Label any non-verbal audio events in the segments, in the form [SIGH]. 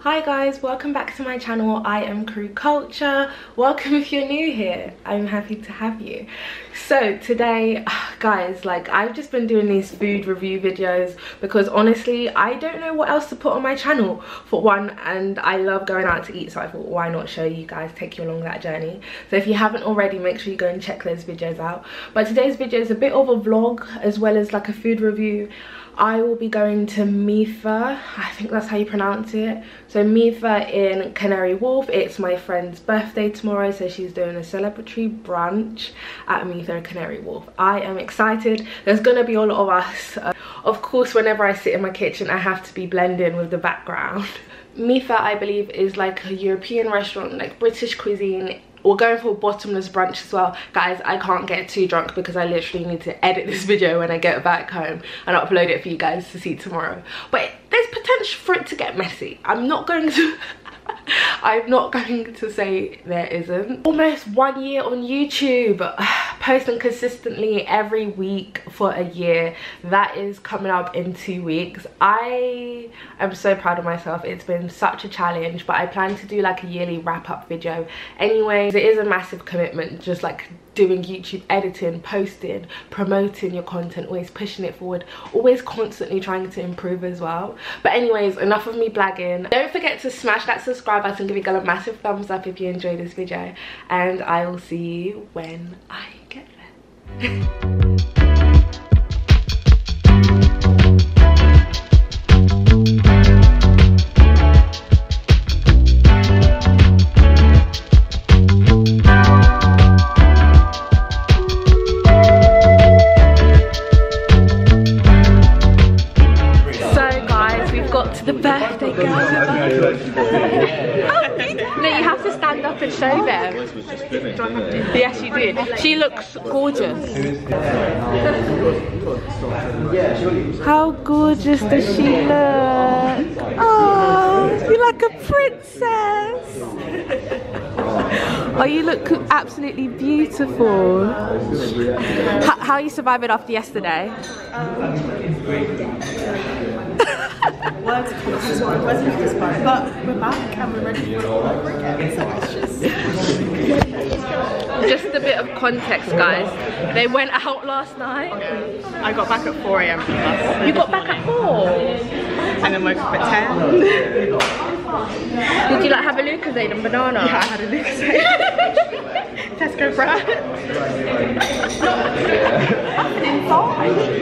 Hi guys, welcome back to my channel. I am Carew Culture. Welcome [LAUGHS] if you're new here. I'm happy to have you. So today, [SIGHS] guys, like I've just been doing these food review videos because honestly, I don't know what else to put on my channel for one and I love going out to eat so I thought why not show you guys, take you along that journey. So if you haven't already, make sure you go and check those videos out. But today's video is a bit of a vlog as well as like a food review. I will be going to Mifa, I think that's how you pronounce it. So Mifa in Canary Wharf, it's my friend's birthday tomorrow, so she's doing a celebratory brunch at Mifa Canary Wharf. I am excited, there's gonna be a lot of us. Uh, of course, whenever I sit in my kitchen, I have to be blending with the background. [LAUGHS] Mifa, I believe, is like a European restaurant, like British cuisine we're going for a bottomless brunch as well. Guys i can't get too drunk because i literally need to edit this [LAUGHS] video when i get back home and upload it for you guys to see tomorrow. But there's potential for it to get messy. I'm not going to [LAUGHS] I'm not going to say there isn't. Almost one year on YouTube, [SIGHS] posting consistently every week for a year. That is coming up in two weeks. I am so proud of myself. It's been such a challenge, but I plan to do like a yearly wrap up video. Anyways, it is a massive commitment, just like doing YouTube editing, posting, promoting your content, always pushing it forward, always constantly trying to improve as well. But anyways, enough of me blagging. Don't forget to smash that subscribe button, give your girl a massive thumbs up if you enjoyed this video. And I will see you when I Thank you. Stand up and show them. Yes, she did. She looks gorgeous. How gorgeous does she look? Oh, you're like a princess. Oh, you look absolutely beautiful. How, how are you surviving after yesterday? Words come to my present this time, but we're back and we're ready for it all over again. So it's just. just a bit of context, guys. They went out last night. I got back at 4 a.m. You got back at 4? And then woke up at 10. Did you like have a Lucozade and banana? Yeah, I had a Lucozade. [LAUGHS] Tesco bread.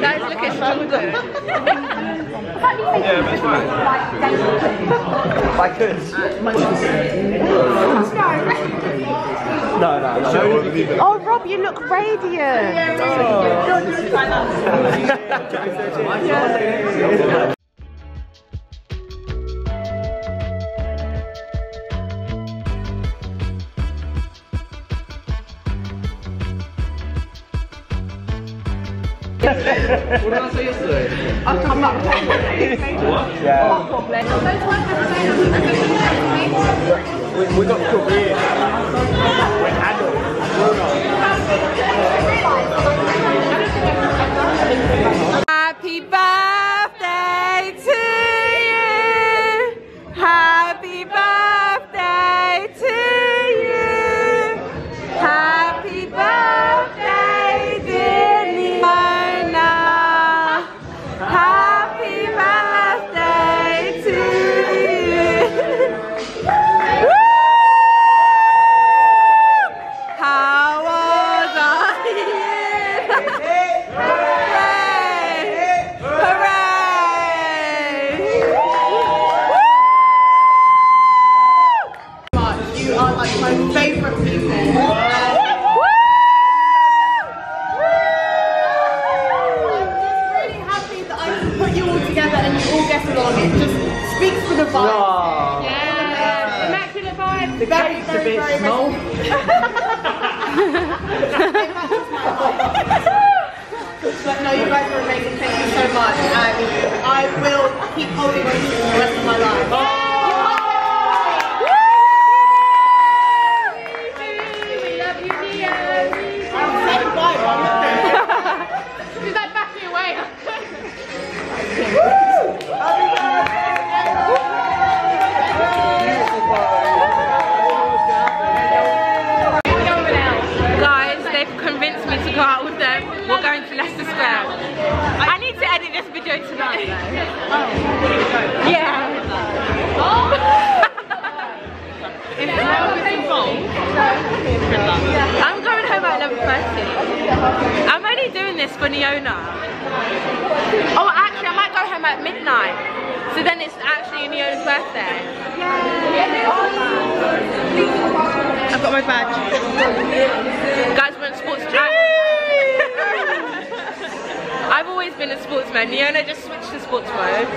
Guys, [LAUGHS] look, it's chocolate. Yeah, that's fine. [LAUGHS] If I could. No, no, no. Oh, Rob, you look radiant. Oh. [LAUGHS] We're. Happy birthday cake's a bit small. But no, you guys are amazing. Thank you so much. And I will keep holding on to you for the rest of my life. but also we're going to Leicester Square. I need to edit this video tonight though. Oh. Yeah. If yeah. involved, I'm going home at 11.30. I'm only doing this for Neona. Oh, actually, I might go home at midnight. So then it's actually Neona's birthday. I've got my badge. [LAUGHS] I've always been a sportsman. Neona just switched to sports mode.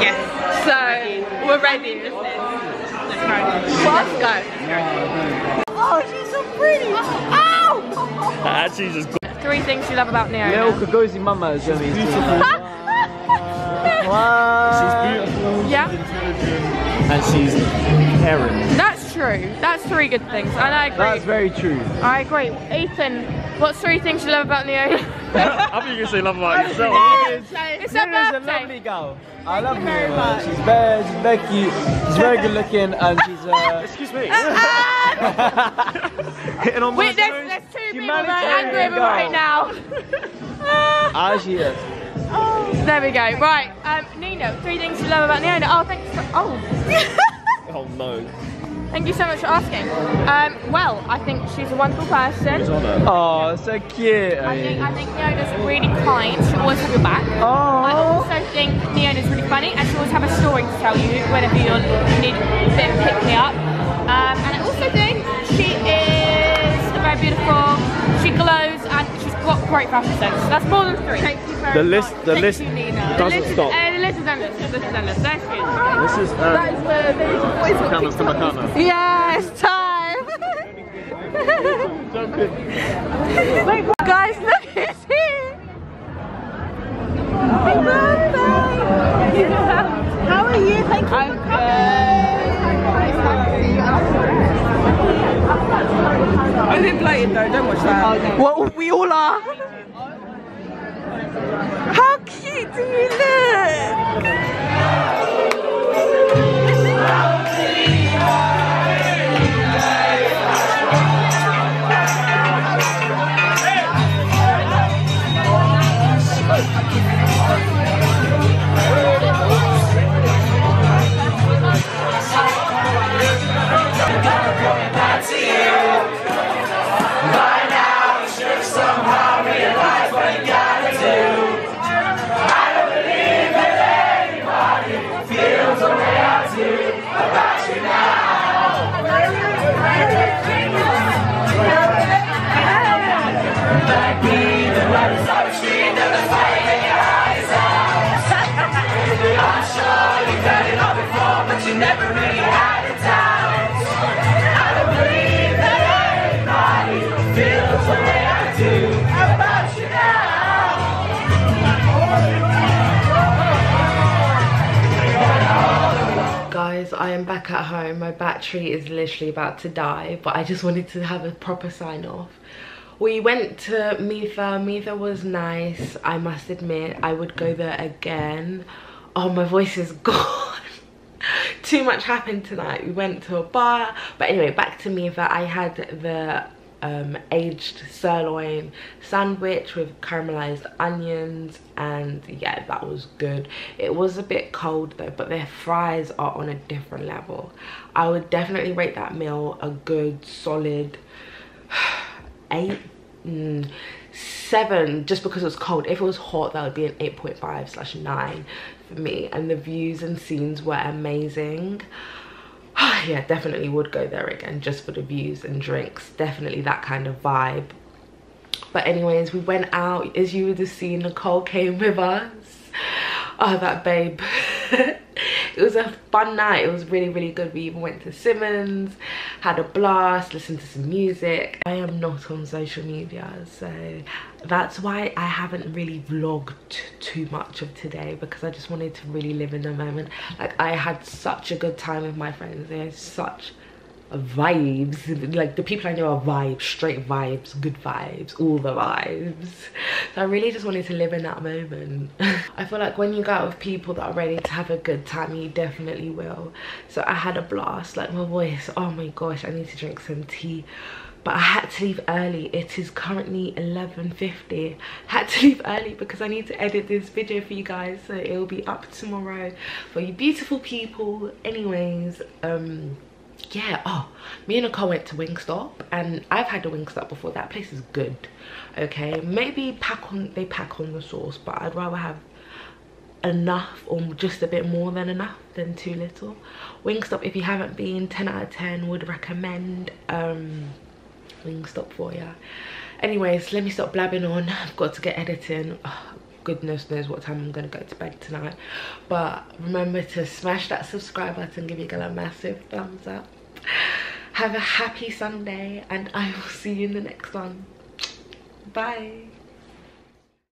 Yes. So, we're ready. Let's go. Let's go. Oh, she's so pretty. Ow! Ah, Actually, just Three things you love about Little Neona. Kagozi Mama is going to be beautiful. [LAUGHS] She's beautiful, Yeah. and she's caring. That's true. That's three good things. And I agree. That's very true. I agree. Ethan, what's three things you love about Neona? [LAUGHS] I think you can say love about yourself. it's her Nina's a lovely girl. I love her very much. She's very, she's very cute. She's very good looking, and she's uh. [LAUGHS] Excuse me. [LAUGHS] hitting on Wait, my there's, there's two people very Humanitarian angry at me right now. Ah, she is. there we go. Right, um, Nina, three things you love about Neona. Oh, thanks. For, oh, oh no. Thank you so much for asking. Um, well, I think she's a wonderful person. Oh, so cute. I think I think Neona's really kind. She always have your back. Oh. I also think Neona's really funny and she always have a story to tell you whenever you're, you need a bit of pick me up. Um, That's more than three. Thank you very the list. The Thank list you, doesn't the uh, stop. Uh, the list is endless. Is endless. This is, um, that is to Makana. Yeah, it's time. Wait. [LAUGHS] Guys, look, it's here. Happy birthday. How are you? Thank you I'm for coming. I'm a though, don't watch that. Well, we all are. Cute do you? Back at home. My battery is literally about to die, but I just wanted to have a proper sign off. We went to Mitha. Mitha was nice. I must admit, I would go there again. Oh, my voice is [LAUGHS] gone. Too much happened tonight. We went to a bar. But anyway, back to Mitha. I had the um, aged sirloin sandwich with caramelized onions and yeah that was good. It was a bit cold though but their fries are on a different level. I would definitely rate that meal a good solid [SIGHS] eight mm, seven just because it was cold. If it was hot that would be an 8.5 slash 9 for me. And the views and scenes were amazing [SIGHS] yeah definitely would go there again just for the views and drinks. Definitely that kind of vibe. But anyways we went out as you would have seen nicole came with us. [SIGHS] Oh that babe [LAUGHS] it was a fun night. It was really really good. We even went to simmons had a blast listened to some music. I am not on social media so that's why i haven't really vlogged too much of today because i just wanted to really live in the moment. Like i had such a good time with my friends. They're such vibes like the people i know are vibes straight vibes good vibes all the vibes so i really just wanted to live in that moment [LAUGHS] i feel like when you go out with people that are ready to have a good time you definitely will so i had a blast like my voice oh my gosh i need to drink some tea but I had to leave early. It is currently 11.50. Had to [LAUGHS] leave early because I need to edit this video for you guys. So it will be up tomorrow for you beautiful people. Anyways, um, yeah, oh, me and Nicole went to Wingstop and I've had a Wingstop before. That place is good, okay? Maybe pack on, they pack on the sauce, but I'd rather have enough or just a bit more than enough than too little wingstop if you haven't been 10 out of 10 would recommend um Wingstop for you. Anyways, let me stop blabbing on. I've got to get editing. Oh, goodness knows what time I'm gonna go to bed tonight. But remember to smash that subscribe button, give your girl a massive thumbs up. Have a happy Sunday and I will see you in the next one. Bye.